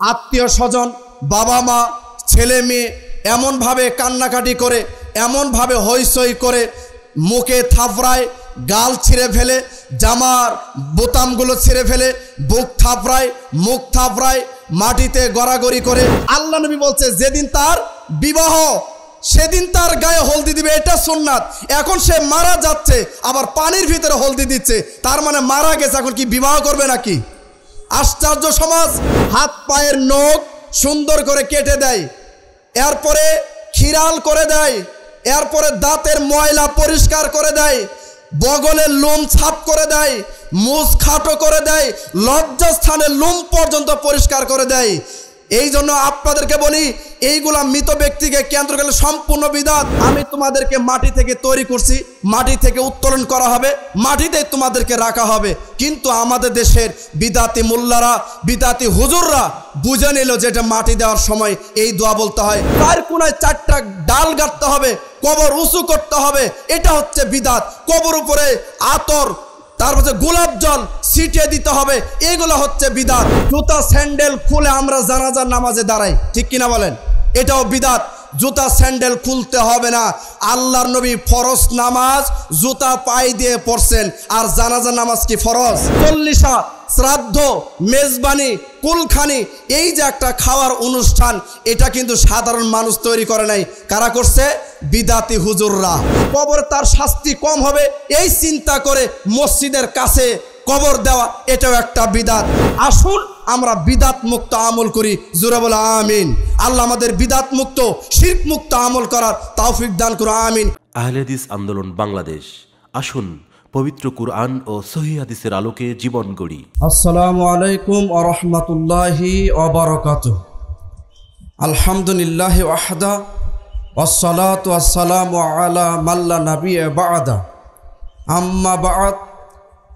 আত্মীয় স্বজন, বাবা মা, ছেলে মেয়ে এমনভাবে কান্নাকাটি করে, এমনভাবে হইসই করে, মুখে থাপড়ায়, গাল ছিঁড়ে ফেলে, জামার বোতামগুলো ছিঁড়ে ফেলে, বুক থাপড়ায়, মুখ থাপড়ায়, মাটিতে গড়াগড়ি করে। আল্লাহ নবী বলছে, যেদিন তার বিবাহ, সেদিন তার গায়ে হলদি দিবে, এটা সুন্নাত। এখন সে মারা যাচ্ছে, আবার পানির ভিতরে হলদি দিচ্ছে। তার মানে মারা গেছে, এখন কি বিবাহ করবে নাকি? আশ্চর্য সমাজ। হাত পায়ের নখ সুন্দর করে কেটে দেয়। এরপরে খিরাল করে দেয়। এরপরে দাঁতের ময়লা পরিষ্কার করে দেয়। বগলের লোম ছাপ করে দেয়। মুজ খাটো করে দেয়। লজ্জাস্থানের লোম পর্যন্ত পরিষ্কার করে দেয়। এই জন্য আপনাদেরকে বলি, এইগুলা মৃত ব্যক্তিকে কেন্দ্র করে সম্পূর্ণ বিদাত। আমি তোমাদেরকে মাটি থেকে তৈরি করছি, মাটি থেকে উত্তোলন করা হবে মাটিতে তোমাদেরকে রাখা হবে। কিন্তু আমাদের দেশের বিদাতি মোল্লারা, বিদাতি হুজুররা বুঝে নিল যে এটা মাটি দেওয়ার সময় এই দোয়া বলতে হয়। তার কোনায় চারটা ডাল গাড়তে হবে, কবর উঁচু করতে হবে, এটা হচ্ছে বিদাত। কবর উপরে আতর তারপর গোলাপ জল ছিটিয়ে দিতে হবে। এগুলো হচ্ছে বিদাত। জুতা, স্যান্ডেল খুলে আমরা জানাজার নামাজে দাঁড়াই। ঠিক কিনা বলেন? এটাও বিদাত। জুতা স্যান্ডেল খুলতে হবে না। আল্লাহর নবী ফরজ নামাজ জুতা পাই দিয়ে পড়ছেন। আর জানাজার নামাজ কি ফরজ? চল্লিশা, শ্রাদ্ধ, মেজবানি, কুলখানি, এই যে একটা খাওয়ার অনুষ্ঠান, এটা কিন্তু সাধারণ মানুষ তৈরি করে নাই। কারা করছে? বিদাতি হুজুররা। কবর তার শাস্তি কম হবে, এই চিন্তা করে মসজিদের কাছে কবর দেওয়া এটাও একটা বিদাত। আসুন আমরা বিদাত মুক্ত আমল করি। জোরে বলে আমিন। আল্লাহ আমাদের বিদাত মুক্ত শির্ক মুক্ত আমল করার তৌফিক দান করো আমিন। আহলেদিস আন্দোলন বাংলাদেশ। আসুন পবিত্র কুরআন ও সহি হাদিসের আলোকে জীবন গড়ি। আসসালামু আলাইকুম আরহামতুল্লাহি অবরকাত আলহামদুলিল্লাহ ওয়াহদা ওয়াসসালাত ওয়াসসালাম আলা মাল্লা নবী বাদা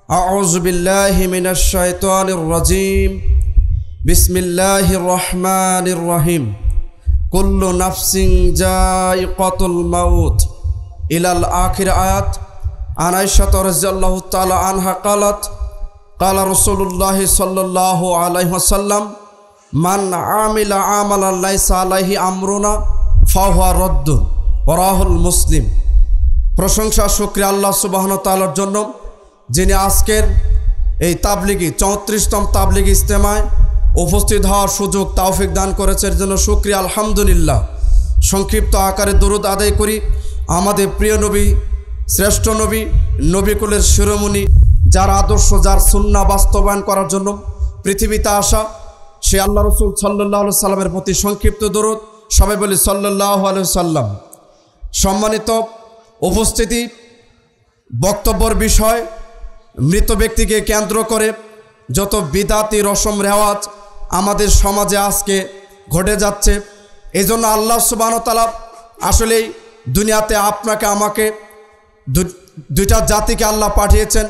আম্মা বাদ আউযু বিল্লাহি মিনাশ শাইতানির রাজিম বিসমিল্লাহির রহমানির রহিম কুল্লু নাফসিন জায়িকাতুল মাউত ইলাল আখির আয়াত আন আয়েশা রাদিয়াল্লাহু তাআলা আনহা قالت قال رسول الله صلى الله عليه وسلم من عمل عملا ليس عليه امرنا فهو رد ওরাহুল মুসলিম প্রশংসা শুক্রিয়া আল্লাহ সুবাহন তালার জন্য যিনি আজকের এই তাবলিগি, চৌত্রিশতম তাবলিগ ইস্তেমায় উপস্থিত হওয়ার সুযোগ তাওফিক দান করেছে এর জন্য শুক্রিয়া, আলহামদুলিল্লাহ। সংক্ষিপ্ত আকারে দরুদ আদায় করি। আমাদের প্রিয় নবী, শ্রেষ্ঠ নবী, নবীকুলের শিরোমণি, যার আদর্শ, যার সুন্না বাস্তবায়ন করার জন্য পৃথিবীতে আসা, সে আল্লাহ রসুল সাল্লাহ সাল্লামের প্রতি সংক্ষিপ্ত দরুদ, সবাই বলি সাল্লাহ সাল্লাম। সম্মানিত উপস্থিতি, বক্তব্যর বিষয় মৃত ব্যক্তিকে কেন্দ্র করে যত বিদাতি রসম রেওয়াজ আমাদের সমাজে আজকে ঘটে যাচ্ছে এই জন্য আল্লাহ সুবাহতালা আসলেই দুনিয়াতে আপনাকে, আমাকে দুইটা জাতিকে আল্লাহ পাঠিয়েছেন।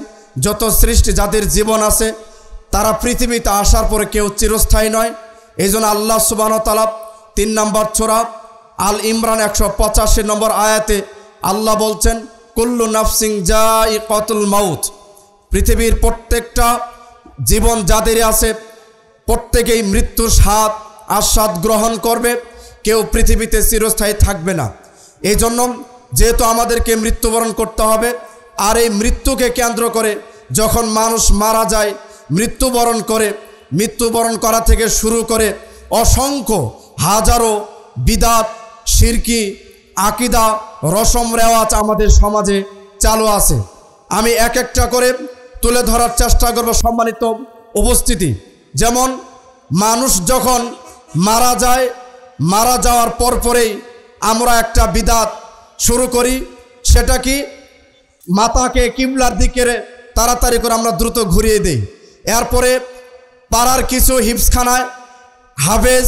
যত সৃষ্টি যাদের জীবন আছে, তারা পৃথিবীতে আসার পরে কেউ চিরস্থায়ী নয়। এই জন্য আল্লাহ সুবাহতালা তিন নম্বর ছোড়া আল ইমরান একশো পঁচাশি নম্বর আয়াতে আল্লাহ বলছেন, কুল্লু নাফসিং জাই কতুল মাউথ পৃথিবীর প্রত্যেকটা জীবন যাদের আছে, প্রত্যেকেই মৃত্যুর স্বাদ, আস্বাদ গ্রহণ করবে। কেউ পৃথিবীতে চিরস্থায়ী থাকবে না। এই জন্য যেহেতু আমাদেরকে মৃত্যুবরণ করতে হবে, আর এই মৃত্যুকে কেন্দ্র করে যখন মানুষ মারা যায়, মৃত্যুবরণ করে, মৃত্যুবরণ করা থেকে শুরু করে অসংখ্য হাজারো বিদাত শিরকি আকিদা, রসম রেওয়াজ আমাদের সমাজে চালু আছে। আমি এক একটা করে তুলে ধরার চেষ্টা করব সম্মানিত উপস্থিতি। যেমন, মানুষ যখন মারা যায়, মারা যাওয়ার পরপরেই আমরা একটা বিদাত শুরু করি। সেটা কি? মাথাকে কিবলার দিকে তাড়াতাড়ি করে আমরা দ্রুত ঘুরিয়ে দিই। এরপরে পাড়ার কিছু হিপসখানায় হাফেজ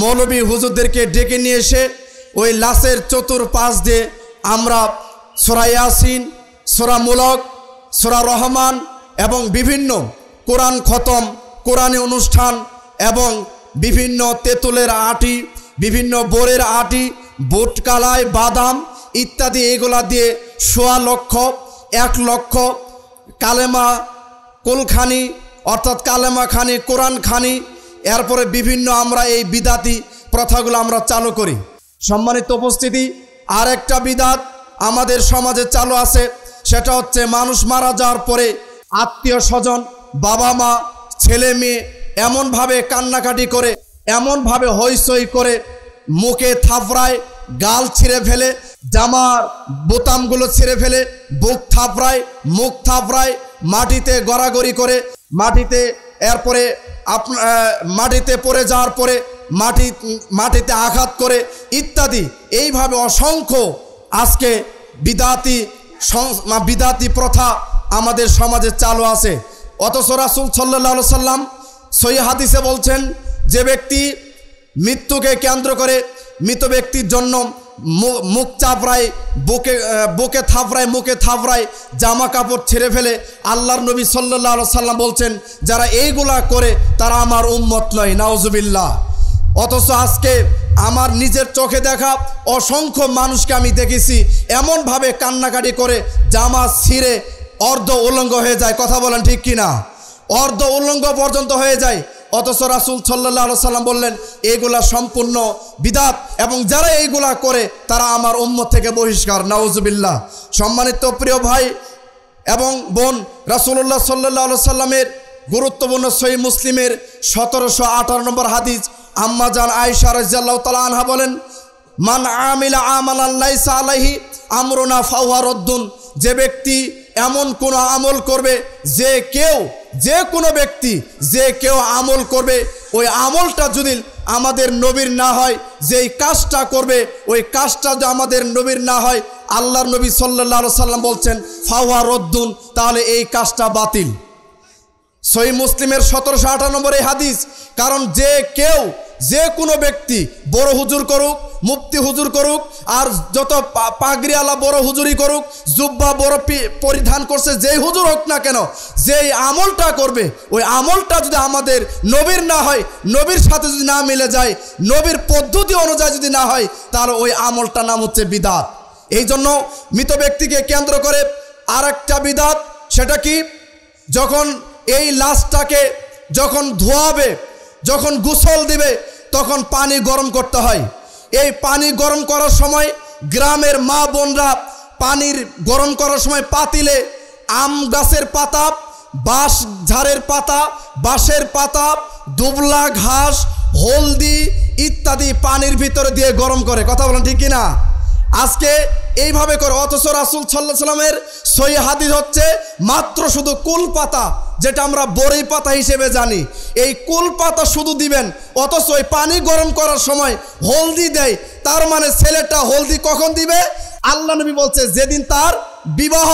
মৌলবী হুজুরদেরকে ডেকে নিয়ে এসে ওই লাশের চতুর পাশ দিয়ে আমরা সোরা ইয়াসিন, সোরা মুলক, সোরা রহমান এবং বিভিন্ন কোরআন খতম, কোরআনে অনুষ্ঠান এবং বিভিন্ন তেঁতুলের আটি, বিভিন্ন বোরের আটি, বুট, কালাই, বাদাম ইত্যাদি এগুলা দিয়ে সোয়া লক্ষ, এক লক্ষ কালেমা কুলখানি, অর্থাৎ কালেমা খানি, কোরআন খানি, এরপরে বিভিন্ন আমরা এই বিদাতি প্রথাগুলো আমরা চালু করি। সম্মানিত উপস্থিতি আর একটা বিদাত আমাদের সমাজে চালু আছে, সেটা হচ্ছে মানুষ মারা যাওয়ার পরে আত্মীয় স্বজন, বাবা মা, ছেলে মেয়ে এমনভাবে কান্নাকাটি করে, এমনভাবে হইসই করে, মুখে থাপড়ায়, গাল ছিঁড়ে ফেলে, জামার বোতামগুলো ছিঁড়ে ফেলে, বুক থাপড়ায়, মুখ থাপড়ায়, মাটিতে গড়াগড়ি করে, মাটিতে এরপরে মাটিতে পড়ে যাওয়ার পরে মাটি, মাটিতে আঘাত করে, ইত্যাদি। এইভাবে অসংখ্য আজকে বিদাতি বিদাতি প্রথা আমাদের সমাজে চালু আছে। অথচ রাসুল সাল্লাহ সাল্লাম সই হাদিসে বলছেন, যে ব্যক্তি মৃত্যুকে কেন্দ্র করে মৃত ব্যক্তির জন্য মুখ চাপড়ায়, বুকে বুকে থাপড়ায়, মুখে থাপড়ায়, জামা কাপড় ছেড়ে ফেলে আল্লাহর নবী সাল্লাহ সাল্লাম বলছেন, যারা এইগুলা করে তারা আমার উম্মত নয় নাওজুবিল্লাহ অথচ আজকে আমার নিজের চোখে দেখা অসংখ্য মানুষকে আমি দেখেছি, এমনভাবে কান্নাকাটি করে, জামা ছিঁড়ে অর্ধ উলঙ্গ হয়ে যায়, কথা বলেন ঠিক কিনা? অর্ধ উল্লঙ্গ পর্যন্ত হয়ে যায়, অথচ রাসুল সাল্লাহ সাল্লাম বললেন এইগুলা সম্পূর্ণ বিদাত এবং যারা এইগুলা করে, তারা আমার উম্মত থেকে বহিষ্কার। নাউজুবিল্লাহ। সম্মানিত প্রিয় ভাই এবং বোন রাসুল্লাহ সাল্লাহ সাল্লামের গুরুত্বপূর্ণ সই মুসলিমের সতেরোশো আঠারো নম্বর হাদিস আম্মাজান আয়সা রাজিয়াল্লাহ তালা আনহা বলেন, মান আমিলা আমাল আল্লাহ আলাইহি আমরুনা ফাওয়া রদ্দুন। যে ব্যক্তি এমন কোনো আমল করবে যে কেউ, যে কোনো ব্যক্তি যে কেউ আমল করবে। ওই আমলটা যদি আমাদের নবীর না হয়, যেই কাজটা করবে, ওই কাজটা যদি আমাদের নবীর না হয়, আল্লাহর নবী সাল্লাহ সাল্লাম বলছেন ফাওয়া রদ্দুন তাহলে এই কাজটা বাতিল। সই মুসলিমের সতেরোশো আটানব্বই এই হাদিস, কারণ যে কেউ যে কোনো ব্যক্তি বড় হুজুর করুক, মুফতি হুজুর করুক, আর যত পাগড়িওয়ালা বড় হুজুরি করুক, জুব্বা বড় পরিধান করছে, যেই হুজুর হোক না কেন, যেই আমলটা করবে, ওই আমলটা যদি আমাদের নবীর না হয়, নবীর সাথে যদি না মিলে যায়, নবীর পদ্ধতি অনুযায়ী যদি না হয়, তাহলে ওই আমলটা নাম হচ্ছে বিদাত। এই জন্য মৃত ব্যক্তিকে কেন্দ্র করে আর একটা বিদাত, সেটা কি? যখন এই লাশটাকে যখন ধোয়াবে যখন গোসল দিবে, তখন পানি গরম করতে হয়। এই পানি গরম করার সময় গ্রামের মা বোনরা পানির গরম করার সময় পাতিলে আম গাছের পাতা, বাঁশ ঝাড়ের পাতা, বাঁশের পাতা, দুবলা ঘাস, হলদি ইত্যাদি পানির ভিতরে দিয়ে গরম করে। কথা বলেন ঠিক কিনা? আজকে এইভাবে করে, অথচ রাসুল সাল্লাহ সাল্লামের সই হাদিস হচ্ছে, মাত্র শুধু কুল পাতা, যেটা আমরা বড়ই পাতা হিসেবে জানি। এই কুল পাতা শুধু দিবেন, অথচ ওই পানি গরম করার সময় হলদি দেয়, তার মানে ছেলেটা হলদি কখন দিবে? আল্লাহ নবী বলছে, যেদিন তার বিবাহ,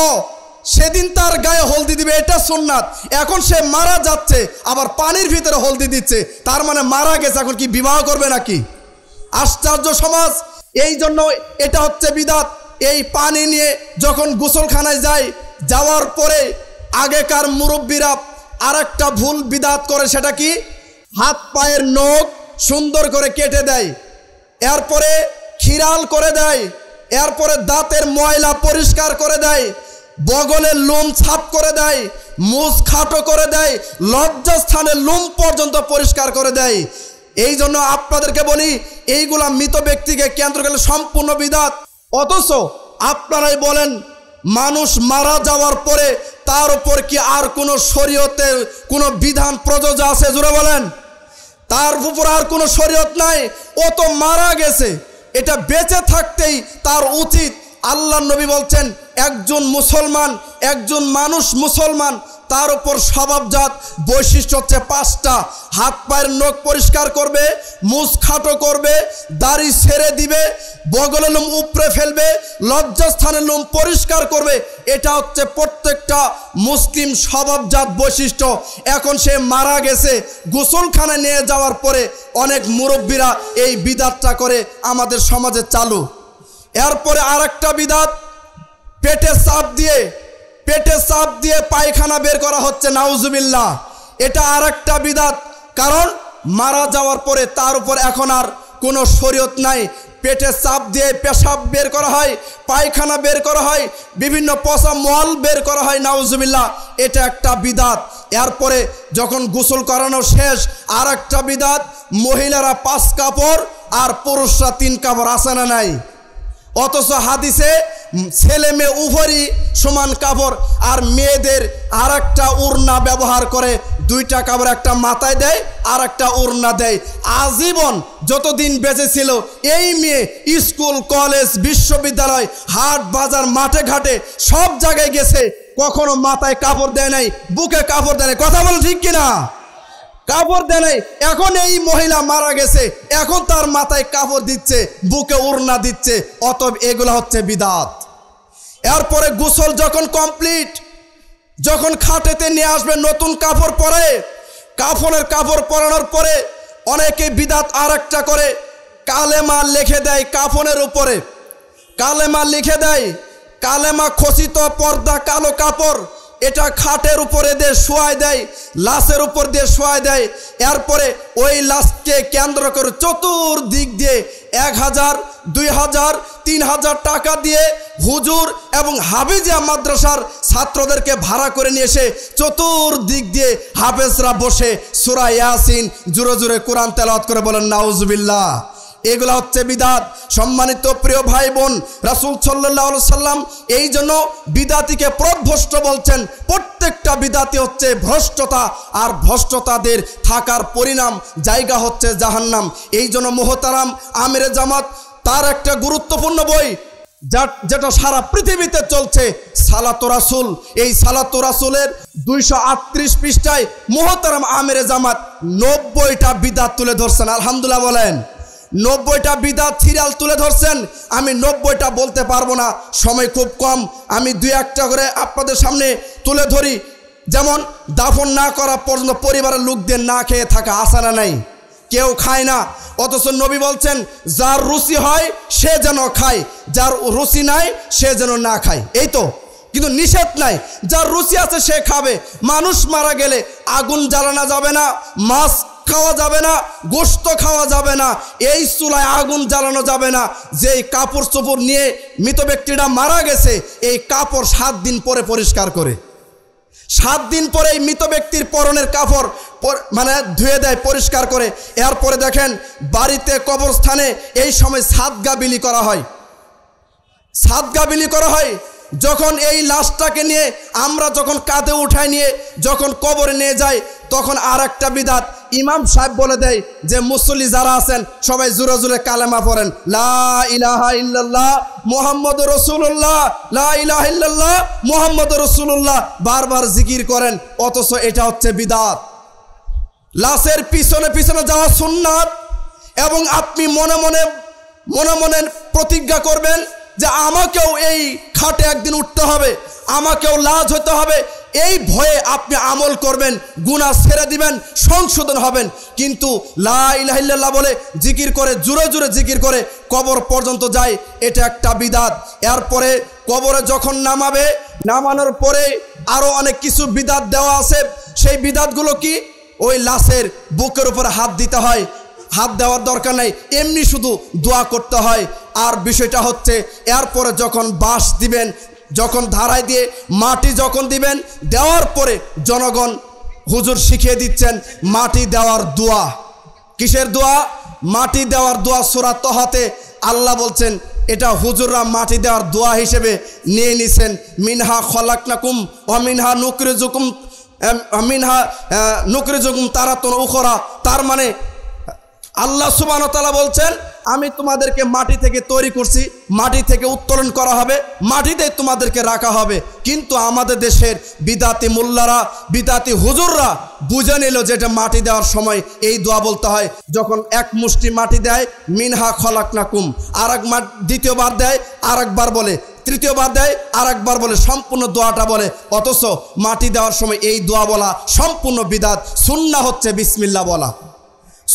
সেদিন তার গায়ে হলদি দিবে, এটা সুন্নাত। এখন সে মারা যাচ্ছে, আবার পানির ভিতরে হলদি দিচ্ছে, তার মানে মারা গেছে, এখন কি বিবাহ করবে নাকি? আশ্চর্য সমাজ। এই জন্য এটা হচ্ছে বিদাত। এই পানি নিয়ে যখন গোসলখানায় যায়, যাওয়ার পরে আগেকার মুরব্বীরা আর একটা ভুল বিদাত করে, সেটা কি? হাত পায়ের নখ সুন্দর করে কেটে দেয়, এরপরে খিরাল করে দেয়, এরপরে দাঁতের ময়লা পরিষ্কার করে দেয়, বগলের লোম ছাপ করে দেয় মুখ খাটো করে দেয়, লজ্জাস্থানের লোম পর্যন্ত পরিষ্কার করে দেয়। এই জন্য আপনাদেরকে বলি, এইগুলা মৃত ব্যক্তিকে কেন্দ্র করে সম্পূর্ণ বিদাত। অথচ আপনারাই বলেন, মানুষ মারা যাওয়ার পরে তার উপর কি আর কোনো শরীয়তে কোনো বিধান প্রযোজ্য আছে? জুড়ে বলেন। তার উপর আর কোনো শরীয়ত নাই। ও তো মারা গেছে। এটা বেঁচে থাকতেই তার উচিত আল্লাহ নবী বলছেন, একজন মুসলমান, একজন মানুষ মুসলমান, তার উপর স্বভাবজাত বৈশিষ্ট্য হচ্ছে পাঁচটা। হাত পায়ের নখ পরিষ্কার করবে মুখ খাটো করবে, দাড়ি ছেড়ে দিবে, বগলের লোম উপড়ে ফেলবে, লজ্জাস্থানের লোম পরিষ্কার করবে। এটা হচ্ছে প্রত্যেকটা মুসলিম স্বভাবজাত বৈশিষ্ট্য। এখন সে মারা গেছে, গোসলখানায় নিয়ে যাওয়ার পরে অনেক মুরব্বীরা এই বিদাতটা করে আমাদের সমাজে চালু। এরপরে আর একটা বিদাত, পেটে চাপ দিয়ে, পেটে চাপ দিয়ে পায়খানা বের করা হচ্ছে, নাউজুবিল্লাহ। এটা আর একটা বিদাত, কারণ মারা যাওয়ার পরে তার উপর এখন আর কোনো শরীয়ত নাই। পেটে চাপ দিয়ে পেশাব বের করা হয়, পায়খানা বের করা হয়, বিভিন্ন পচা মল বের করা হয়, নাউজুবিল্লাহ। এটা একটা বিদাত। এরপরে যখন গোসল করানো শেষ আর একটা বিদাত, মহিলারা পাঁচ কাপড় আর পুরুষরা তিন কাপড় আসে না নাই? অথচ হাদিসে ছেলে মেয়ে উভয়ই সমান কাপড়, আর মেয়েদের আর একটা উড়না ব্যবহার করে দুইটা কাপড় একটা মাথায় দেয় আর একটা উড়না দেয়। আজীবন যতদিন বেঁচে ছিল, এই মেয়ে স্কুল, কলেজ, বিশ্ববিদ্যালয়, হাট, বাজার, মাঠে ঘাটে সব জায়গায় গেছে, কখনো মাথায় কাপড় দেয় নাই, বুকে কাপড় দেয় নাই। কথা বলো ঠিক কিনা? কাপড় দেয় নাই। এখন এই মহিলা মারা গেছে। এখন তার মাথায় কাপড় দিচ্ছে, বুকে উড়না দিচ্ছে, অতএব এগুলো হচ্ছে বিদাত। এরপরে গোসল যখন কমপ্লিট, যখন খাটেতে নিয়ে আসবে নতুন কাপড় পরে, কাফনের কাপড় পরানোর পরে অনেকে বিদাত আর একটা করে, কালেমা লিখে দেয় কাফনের উপরে। কালেমা লিখে দেয়, কালেমা খসিত পর্দা কালো কাপড়। এটা খাটের উপরে দিয়ে শোয়াই দেয়, লাশের উপর দিয়ে শোয়াই দেয়। এরপরে ওই লাশকে কেন্দ্র করে চতুর্দিক দিয়ে এক হাজার, দুই হাজার, তিন হাজার টাকা দিয়ে হুজুর এবং হাফিজিয়া মাদ্রাসার ছাত্রদেরকে ভাড়া করে নিয়ে এসে চতুর্দিক দিয়ে হাফেজরা বসে সুরা ইয়াসিন জুড়ে জুড়ে কোরআন তেলাওয়াত করে বলেন, নাউজুবিল্লাহ। এগুলা হচ্ছে বিদাত। সম্মানিত প্রিয় ভাই বোন রাসুল সাল্লাহ সাল্লাম এই জন্য বিদাতিকে প্রভ্রষ্ট বলছেন, প্রত্যেকটা বিদাতি হচ্ছে ভ্রষ্টতা, আর ভ্রষ্টতাদের থাকার পরিণাম জায়গা হচ্ছে জাহান্নাম। এই জন্য মোহতারাম আমিরে জামাত, তার একটা গুরুত্বপূর্ণ বই যেটা সারা পৃথিবীতে চলছে, সালাতো রাসুল। এই সালাতো রাসুলের দুইশো আটত্রিশ পৃষ্ঠায় মোহতারাম আমিরে জামাত নব্বইটা বিদাত তুলে ধরছেন। আলহামদুলিল্লাহ বলেন। নব্বইটা বিদাত সিরিয়াল তুলে ধরছেন। আমি নব্বইটা বলতে পারব না, সময় খুব কম। আমি দুই একটা করে আপনাদের সামনে তুলে ধরি। যেমন, দাফন না করা পর্যন্ত পরিবারের লোকদের না খেয়ে থাকা আসানা নাই। কেউ খায় না। অথচ নবী বলছেন, যার রুচি হয়, সে যেন খায়। যার রুচি নাই, সে যেন না খায়। এই তো। কিন্তু নিষেধ নাই। যার রুচি আছে, সে খাবে। মানুষ মারা গেলে আগুন জ্বালানো যাবে না। মাছ খাওয়া যাবে না, গোস্ত খাওয়া যাবে না, এই চুলায় আগুন জ্বালানো যাবে না। যেই কাপড় চোপড় নিয়ে মৃত ব্যক্তিটা মারা গেছে, এই কাপড় সাত দিন পরে পরিষ্কার করে। সাত দিন পরে এই মৃত ব্যক্তির পরনের কাপড় মানে ধুয়ে দেয়, পরিষ্কার করে। এরপরে দেখেন বাড়িতে কবরস্থানে এই সময় সাদগা বিলি করা হয়। সাদগা বিলি করা হয় যখন এই লাশটাকে নিয়ে আমরা যখন কাঁধে উঠায় নিয়ে যখন কবরে নিয়ে যাই, তখন আর একটা বিদাত ইমাম সাহেব বলে দেয় যে, মুসল্লি যারা আছেন, সবাই জুড়ে জুড়ে কালেমা পড়েন। লা ইলাহা ইল্লাল্লাহ মোহাম্মদ রসুল্লাহ লা ইলাহা ইল্লাল্লাহ মোহাম্মদ রসুল্লাহ বারবার জিকির করেন, অথচ এটা হচ্ছে বিদাত লাশের পিছনে পিছনে যাওয়া সুন্নাত, এবং আপনি মনে মনে মনে মনে প্রতিজ্ঞা করবেন যে, আমাকেও এই খাটে একদিন উঠতে হবে, আমাকেও লাজ হতে হবে। এই ভয়ে আপনি আমল করবেন গুণা ছেড়ে দিবেন, সংশোধন হবেন। কিন্তু লা ইলাহা ইল্লাল্লাহ বলে জিকির করে জুড়ে জুড়ে জিকির করে কবর পর্যন্ত যায়, এটা একটা বিদাত। এরপরে কবরে যখন নামাবে, নামানোর পরে আরও অনেক কিছু বিদাত দেওয়া আছে। সেই বিদাতগুলো কি? ওই লাশের বুকের উপরে হাত দিতে হয়। হাত দেওয়ার দরকার নাই। এমনি শুধু দোয়া করতে হয়। আর বিষয়টা হচ্ছে, এরপরে যখন বাঁশ দিবেন, যখন ধারায় দিয়ে মাটি যখন দিবেন, দেওয়ার পরে জনগণ হুজুর শিখিয়ে দিচ্ছেন, মাটি দেওয়ার দোয়া। কিসের দোয়া? মাটি দেওয়ার দোয়া সুরা তহাতে আল্লাহ বলছেন, এটা হুজুররা মাটি দেওয়ার দোয়া হিসেবে নিয়ে নিছেন। মিনহা খলাকনাকুম অমিনহা নুকরিজুকুম মিনহা নুকরিজুকুম তারাতন উখরা। তার মানে আল্লাহ সুবান তালা বলছেন, আমি তোমাদেরকে মাটি থেকে তৈরি করছি, মাটি থেকে উত্তোলন করা হবে, মাটিতে তোমাদেরকে রাখা হবে। কিন্তু আমাদের দেশের বিদাতি মোল্লারা, বিদাতি হুজুররা বুঝে নিল যে এটা মাটি দেওয়ার সময় এই দোয়া বলতে হয়। যখন এক মুষ্টি মাটি দেয়, মিনহা খলাক নাকুম আর এক দ্বিতীয়বার দেয় আর একবার বলে, তৃতীয়বার দেয় আর একবার বলে, সম্পূর্ণ দোয়াটা বলে। অথচ মাটি দেওয়ার সময় এই দোয়া বলা সম্পূর্ণ বিদাত, সুন্না হচ্ছে বিসমিল্লা বলা।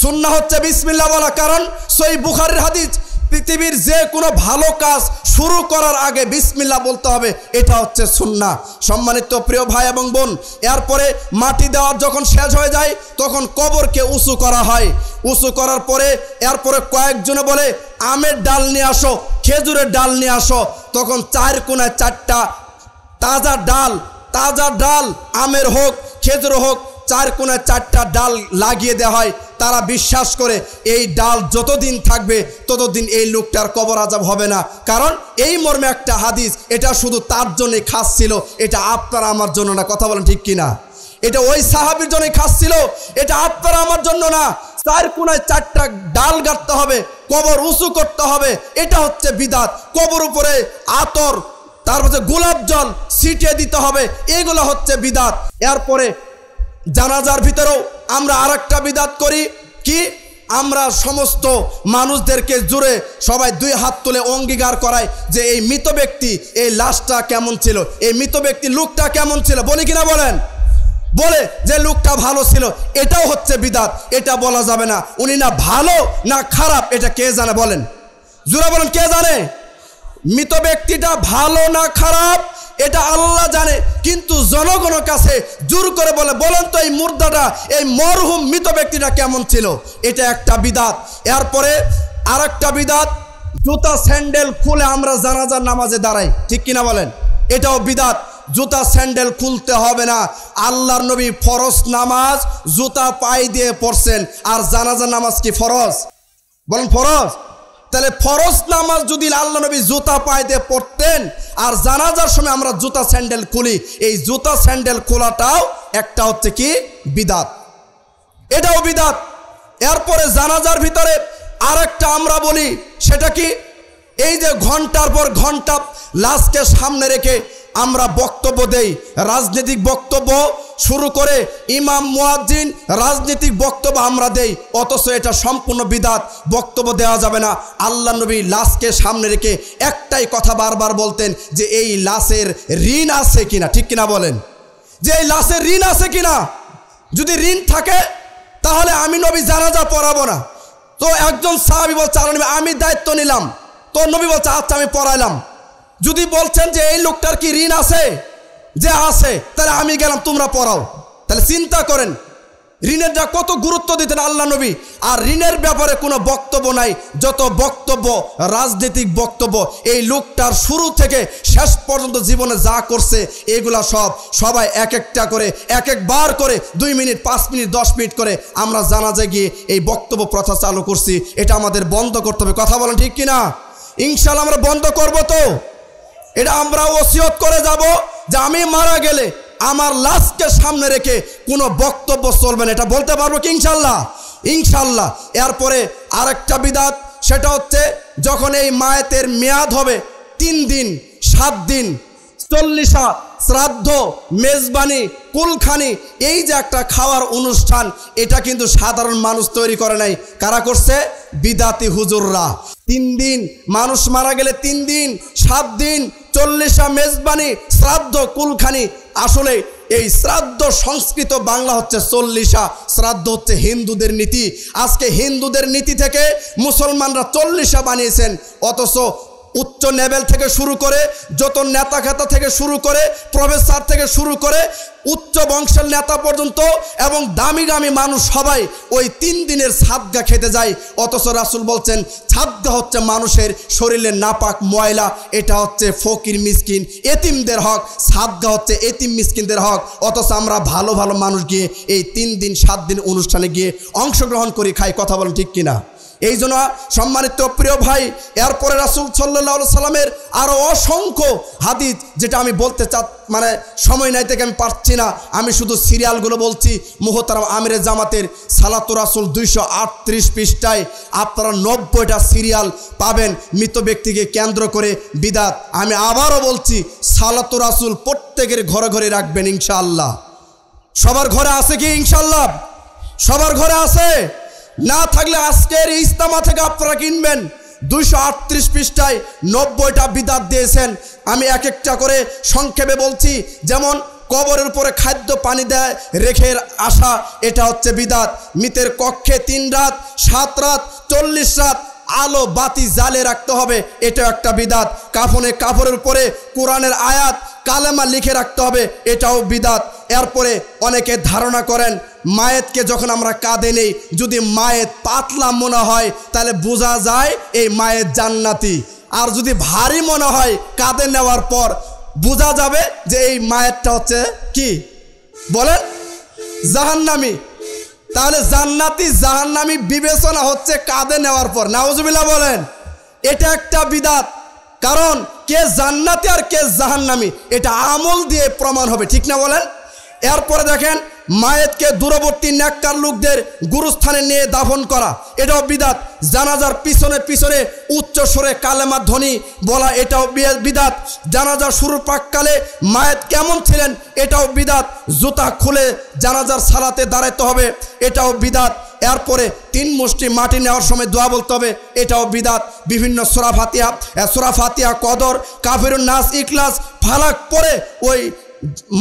সুন্না হচ্ছে বিসমিল্লা বলা, কারণ সই বুখারের হাদিস, পৃথিবীর যে কোনো ভালো কাজ শুরু করার আগে বিসমিল্লা বলতে হবে, এটা হচ্ছে সুন্না সম্মানিত প্রিয় ভাই এবং বোন, এরপরে মাটি দেওয়ার যখন শেষ হয়ে যায়, তখন কবরকে উঁচু করা হয়। উঁচু করার পরে, এরপরে কয়েকজনে বলে, আমের ডাল নিয়ে আসো, খেজুরের ডাল নিয়ে আসো। তখন চার কোনায় চারটা তাজা ডাল তাজা ডাল আমের হোক খেজুর হোক চার কোণে চারটা ডাল লাগিয়ে দেওয়া হয়, তারা বিশ্বাস করে এই ডাল যতদিন থাকবে, ততদিন এই লোকটার কবর আজাব হবে না। কারণ এই মর্মে একটা হাদিস, এটা শুধু তার জন্যই খাস ছিল, এটা আপনার আমার জন্য না, কথা বলেন ঠিক কিনা? এটা ওই সাহাবির জন্যই খাস ছিল, এটা আপনার আমার জন্য না। চার কোনায় চারটা ডাল গাড়তে হবে, কবর উঁচু করতে হবে, এটা হচ্ছে বিদাত। কবর উপরে আতর, তারপরে গোলাপ জল ছিটিয়ে দিতে হবে, এগুলো হচ্ছে বিদাত। এরপরে জানাজার ভিতরেও আমরা আর একটা বিদাত করি। কি? আমরা সমস্ত মানুষদেরকে জুড়ে সবাই দুই হাত তুলে অঙ্গীকার করাই যে এই মৃত ব্যক্তি, এই লাশটা কেমন ছিল, এই মৃত ব্যক্তি লুকটা কেমন ছিল, বলি কিনা বলেন? বলে যে লোকটা ভালো ছিল, এটাও হচ্ছে বিদাত, এটা বলা যাবে না। উনি না ভালো, না খারাপ, এটা কে জানে বলেন? জুরা বলেন, কে জানে? মৃত ব্যক্তিটা ভালো না খারাপ এটা আল্লাহ জানে। কিন্তু জনগণের কাছে জোর করে বলে, বলেন তো এই মুর্দাটা, এই মরহুম মৃত ব্যক্তিটা কেমন ছিল? এটা একটা বিদাত। এরপরে আর একটা বিদাত, জুতা স্যান্ডেল খুলে আমরা জানাজার নামাজে দাঁড়াই। ঠিক কিনা বলেন? এটাও বিদাত। জুতা স্যান্ডেল খুলতে হবে না। আল্লাহর নবী ফরজ নামাজ জুতা পাই দিয়ে পড়ছেন। আর জানাজার নামাজ কি ফরজ? বলেন ফরজ? তাহলে ফরজ নামাজ যদি আল্লাহ নবী জুতা পায়ে পড়তেন আর জানাজার সময় আমরা জুতা স্যান্ডেল খুলি, এই জুতা স্যান্ডেল খোলাটাও একটা হচ্ছে কি? বিদাত। এটাও বিদাত। এরপরে জানাজার ভিতরে আরেকটা আমরা বলি, সেটা কি? এই যে ঘণ্টার পর ঘণ্টা লাশকে সামনে রেখে আমরা বক্তব্য দেই। রাজনৈতিক বক্তব্য শুরু করে ইমাম, মুয়াজ্জিন, রাজনৈতিক বক্তব্য আমরা দেই। অথচ এটা সম্পূর্ণ বিদাত। বক্তব্য দেওয়া যাবে না। আল্লাহ নবী লাশকে সামনে রেখে একটাই কথা বারবার বলতেন যে, এই লাশের ঋণ আছে কিনা? ঠিক কিনা বলেন? যে, এই লাশের ঋণ আছে কিনা? যদি ঋণ থাকে, তাহলে আমি নবী জানাজা পড়াবো না। তো একজন সাহাবি বলছে আমি দায়িত্ব নিলাম। তো নবী বলছে আচ্ছা আমি পড়াইলাম। যদি বলছেন যে এই লোকটার কি ঋণ আছে? যে আছে, তাহলে আমি গেলাম, তোমরা পড়াও। তাহলে চিন্তা করেন, ঋণের যা কত গুরুত্ব দিতেন আল্লাহ নবী, আর ঋণের ব্যাপারে কোনো বক্তব্য নাই। যত বক্তব্য, রাজনৈতিক বক্তব্য, এই লোকটার শুরু থেকে শেষ পর্যন্ত জীবনে যা করছে, এগুলা সব সবাই এক একটা করে, এক একবার করে, দুই মিনিট, পাঁচ মিনিট, দশ মিনিট করে আমরা জানাজে গিয়ে এই বক্তব্য প্রথা চালু করছি। এটা আমাদের বন্ধ করতে হবে। কথা বলেন ঠিক কিনা? ইনশাল্লাহ আমরা বন্ধ করব তো। এটা আমরা ওসিয়ত করে যাব যে আমি মারা গেলে আমার লাশকে সামনে রেখে কোনো বক্তব্য চলবে না। এটা বলতে পারব কি ইনশাল্লাহ? ইনশাল্লাহ। এরপরে আরেকটা বিদাত, সেটা হচ্ছে যখন এই মায়েতের মেয়াদ হবে তিন দিন, সাত দিন, চল্লিশা শ্রাদ্ধ, মেজবানি, কুলখানি, এই যে একটা খাওয়ার অনুষ্ঠান, এটা কিন্তু সাধারণ মানুষ তৈরি করে নাই। কারা করছে? বিদাতি হুজুররা। তিন দিন, মানুষ মারা গেলে তিন দিন, সাত দিন, চল্লিশা মেজবানি, শ্রাদ্ধ, কুলখানি। আসলে এই শ্রাদ্ধ সংস্কৃত বাংলা হচ্ছে চল্লিশা। শ্রাদ্ধ হচ্ছে হিন্দুদের নীতি। আজকে হিন্দুদের নীতি থেকে মুসলমানরা চল্লিশা বানিয়েছেন। অথচ উচ্চ লেভেল থেকে শুরু করে, যত নেতা খেতা থেকে শুরু করে, প্রফেসর থেকে শুরু করে, উচ্চ বংশের নেতা পর্যন্ত এবং দামি দামি মানুষ সবাই ওই তিন দিনের সাদগা খেতে যায়। অথচ রাসুল বলছেন সাদগা হচ্ছে মানুষের শরীরের নাপাক ময়লা, এটা হচ্ছে ফকির মিসকিন, এতিমদের হক। সাদগা হচ্ছে এতিম মিসকিনদের হক। অথচ আমরা ভালো ভালো মানুষ গিয়ে এই তিন দিন, সাত দিন অনুষ্ঠানে গিয়ে অংশগ্রহণ করি, খাই, কথা বলেন ঠিক কিনা? এই জন্য সম্মানিত প্রিয় ভাই, এরপরে রাসুল সাল্লাহ সাল্লামের আরও অসংখ্য হাদিস যেটা আমি বলতে চা মানে সময় নাই থেকে আমি পারছি না। আমি শুধু সিরিয়ালগুলো বলছি, মোহতারাম আমিরের জামাতের সালাতুর রাসুল দুইশো আটত্রিশ পৃষ্ঠায় আপনারা নব্বইটা সিরিয়াল পাবেন, মৃত ব্যক্তিকে কেন্দ্র করে বিদাত। আমি আবারও বলছি সালাতুর রাসুল প্রত্যেকের ঘরে ঘরে রাখবেন ইনশাআল্লাহ। সবার ঘরে আছে কি ইনশাল্লাহ সবার ঘরে আছে? না থাকলে আজকের ইস্তামা থেকে আপনারা কিনবেন দুইশো আটত্রিশ পৃষ্ঠায় নব্বইটা বিদাত দিয়েছেন। আমি এক একটা করে সংক্ষেপে বলছি, যেমন কবরের উপরে খাদ্য পানি দেয় রেখে আসা এটা হচ্ছে বিদাত। মিতের কক্ষে তিন রাত, সাত রাত, চল্লিশ রাত আলো বাতি জালে রাখতে হবে এটা একটা বিদাত। কাফনে কাপড়ের উপরে কোরআনের আয়াত, কালেমা লিখে রাখতে হবে, এটাও বিদাত। এরপরে অনেকে ধারণা করেন মায়েতকে যখন আমরা কাঁদে নেই, যদি মায়েত পাতলা মনে হয়, তাহলে বোঝা যায় এই মায়ের জান্নাতি। আর যদি ভারী মনে হয় কাঁদে নেওয়ার পর বোঝা যাবে যে এই মায়েরটা হচ্ছে কি? বলেন, জাহান্নামি। তাহলে জান্নাতি জাহান্নামি বিবেচনা হচ্ছে কাঁধে নেওয়ার পর। নাউজুবিল্লাহ বলেন, এটা একটা বিদাত। কারণ কে জান্নাতি আর কে জাহান্নামি, এটা আমল দিয়ে প্রমাণ হবে। ঠিক না বলেন? এরপরে দেখেন মায়েতকে দূরবর্তী ন্যাক্কার লোকদের গুরুস্থানে নিয়ে দাফন করা। এটাও বিদাত। জানাজার পিছনে পিছনে উচ্চ সুরে কালেমা ধ্বনি বলা এটাও বিদাত। জানাজার শুরুর প্রাককালে মায়েত কেমন ছিলেন এটাও বিদাত। জুতা খুলে জানাজার সালাতে দাঁড়াতে হবে, এটাও বিদাত। এরপরে তিন মুষ্টি মাটি নেওয়ার সময় দোয়া বলতে হবে, এটাও বিদাত। বিভিন্ন সোরা ফাতিয়া সোরা ফাতিয়া কদর কাফির নাস ইকলাস ফালাক পরে ওই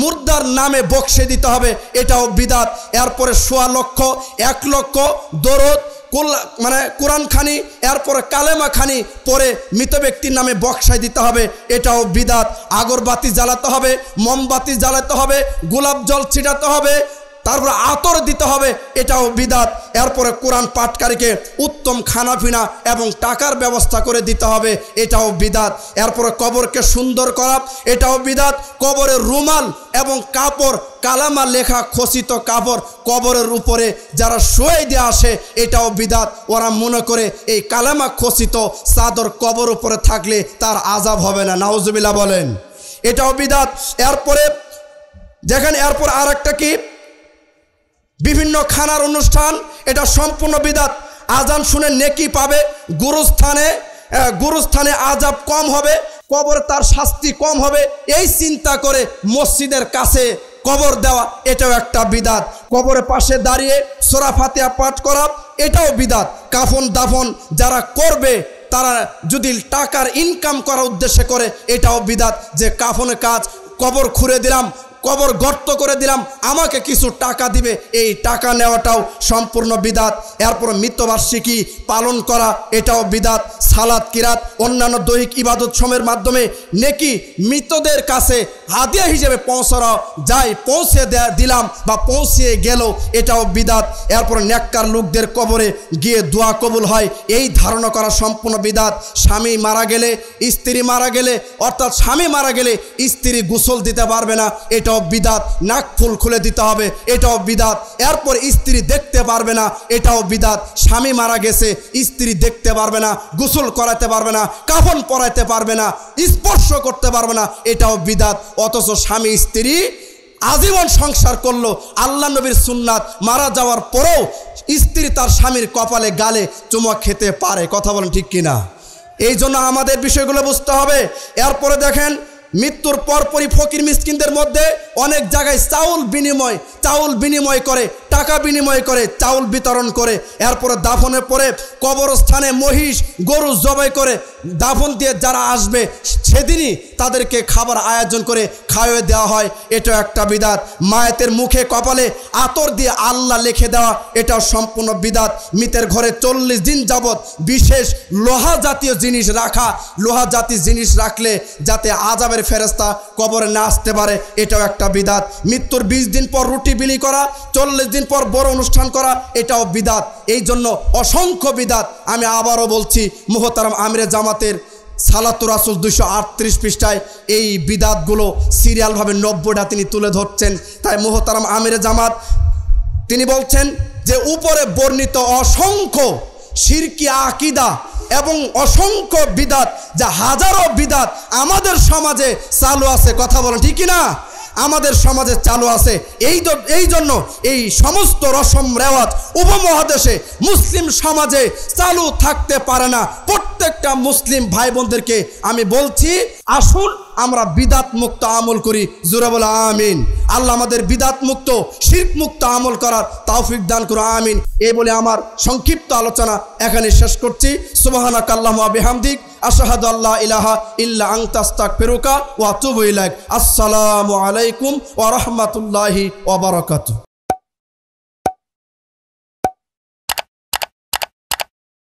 মুর্দার নামে বক্সে দিতে হবে, এটাও বিদাত। এরপরে সোয়া লক্ষ, এক লক্ষ, দরদ মানে কোরআন খানি, এরপরে কালেমা খানি পরে মৃত ব্যক্তির নামে বক্সায় দিতে হবে, এটাও বিদাত। আগরবাতি জ্বালাতে হবে, মোমবাতি জ্বালাতে হবে, গোলাপ জল ছিটাতে হবে তারপর আতর দিতে হবে, এটাও বিদাত। এরপরে কোরআন পাঠকারীকে উত্তম খানাপিনা এবং টাকার ব্যবস্থা করে দিতে হবে, এটাও বিদাত। এরপরে কবরকে সুন্দর করা, এটাও বিদাত। কবরের রুমাল এবং কাপড়, কালামা লেখা খসিত কাপড় কবরের উপরে যারা শুয়ে দিয়ে আসে, এটাও বিদাত। ওরা মনে করে এই কালামা খসিত চাদর কবর উপরে থাকলে তার আজাব হবে না। নাউজুবিল্লাহ বলেন, এটাও বিদাত। এরপরে, দেখেন এরপর আর একটা কি? বিভিন্ন খানার অনুষ্ঠান, এটা সম্পূর্ণ বিদাত। আজান শুনে নেকি পাবে, গুরুস্থানে গুরুস্থানে আজাব কম হবে, কবর তার শাস্তি কম হবে, এই চিন্তা করে মসজিদের কাছে কবর দেওয়া, এটাও একটা বিদাত। কবরের পাশে দাঁড়িয়ে সোরা ফাতিয়া পাঠ করা, এটাও বিদাত। কাফন দাফন যারা করবে, তারা যদি টাকার ইনকাম করার উদ্দেশ্যে করে, এটাও বিদাত যে কাফনে কাজ, কবর খুঁড়ে দিলাম কবর গর্ত করে দিলাম, আমাকে কিছু টাকা দিবে, এই টাকা নেওয়াটাও সম্পূর্ণ বিদাত। এরপর মৃত্যুবার্ষিকী পালন করা, এটাও বিদাত। সালাদ কিরাত, অন্যান্য দৈহিক ইবাদত সময়ের মাধ্যমে নেকি মৃতদের কাছে হাদিয়া হিসেবে পৌঁছানো যায়, পৌঁছে দিলাম বা পৌঁছিয়ে গেল, এটাও বিদাত। এরপর ন্যাক্কার লোকদের কবরে গিয়ে দোয়া কবুল হয়, এই ধারণা করা সম্পূর্ণ বিদাত। স্বামী মারা গেলে, স্ত্রী মারা গেলে, অর্থাৎ স্বামী মারা গেলে স্ত্রী গোসল দিতে পারবে না এটাও বিদাত, নাক ফুল খুলে দিতে হবে, এটাও বিদাত। এরপর স্ত্রী দেখতে পারবে না, এটাও বিদাত। স্বামী মারা গেছে, স্ত্রী দেখতে পারবে না, গোসল করাতে পারবে না, কাফন পরাইতে পারবে না, স্পর্শ করতে পারবে না, এটাও বিদাত। অথচ স্বামী, স্ত্রী আজীবন সংসার করল, আল্লাহ নবীর সুন্নাত মারা যাওয়ার পরেও স্ত্রী তার স্বামীর কপালে গালে চুমা খেতে পারে। কথা বলেন ঠিক কিনা? এই জন্য আমাদের বিষয়গুলো বুঝতে হবে। এরপরে দেখেন মৃত্যুর পরপরই ফকির মিসকিনদের মধ্যে অনেক জায়গায় চাউল বিনিময় চাউল বিনিময় করে, টাকা বিনিময় করে, চাউল বিতরণ করে। এরপরে দাফনের পরে কবরস্থানে মহিষ, গরু জবাই করে দাফন দিয়ে যারা আসবে, সেদিনই তাদেরকে খাবার আয়োজন করে খাওয়িয়ে দেওয়া হয়। এটা একটা বিদাত। মায়েতের মুখে কপালে আতর দিয়ে আল্লাহ লিখে দেওয়া, এটাও সম্পূর্ণ বিদাত। মৃতের ঘরে চল্লিশ দিন যাবৎ বিশেষ লোহা জাতীয় জিনিস রাখা, লোহা জাতীয় জিনিস রাখলে যাতে আজাবের ফেরেস্তা কবরে না আসতে পারে, এটাও একটা বিদাত। মৃত্যুর বিশ দিন পর রুটি বিলি করা, চল্লিশ দিন পর বড় অনুষ্ঠান করা, এটাও বিদাত। এই জন্য অসংখ্য বিদাত। আমি আবারও বলছি, মোহতারাম আমিরে জামাতের সালাতুর রাসুল দুশো আটত্রিশ পৃষ্ঠায় এই বিদাতগুলো সিরিয়ালভাবে নব্বইটা তিনি তুলে ধরছেন। তাই মোহতারাম আমিরে জামাত, তিনি বলছেন যে উপরে বর্ণিত অসংখ্য শিরকি আকিদা এবং অসংখ্য বিদাত, যা হাজারো বিদাত আমাদের সমাজে চালু আছে, কথা বলেন ঠিক না আমাদের সমাজে চালু আছে। এই এই জন্য এই সমস্ত রসম রেওয়াজ উপমহাদেশে মুসলিম সমাজে চালু থাকতে পারে না। প্রত্যেকটা মুসলিম ভাই বোনদেরকে আমি বলছি, আসুন আমরা বিদাত মুক্ত আমল করি। জুরাবুল আমিন। আল্লাহ আমাদের বিদাত মুক্ত শির্ক মুক্ত আমল করার তাওফিক দান করো, আমিন। এই বলে আমার সংক্ষিপ্ত আলোচনা এখানে শেষ করছি। সুবাহানা কাল্লাহ বিহামদিক, আশাহাদু আল্লাহ ইলাহা ইল্লা আংতাস্তাক ফেরুকা ওয়া তুবু আসসালামু আলাইকুম ওয়া রাহমাতুল্লাহি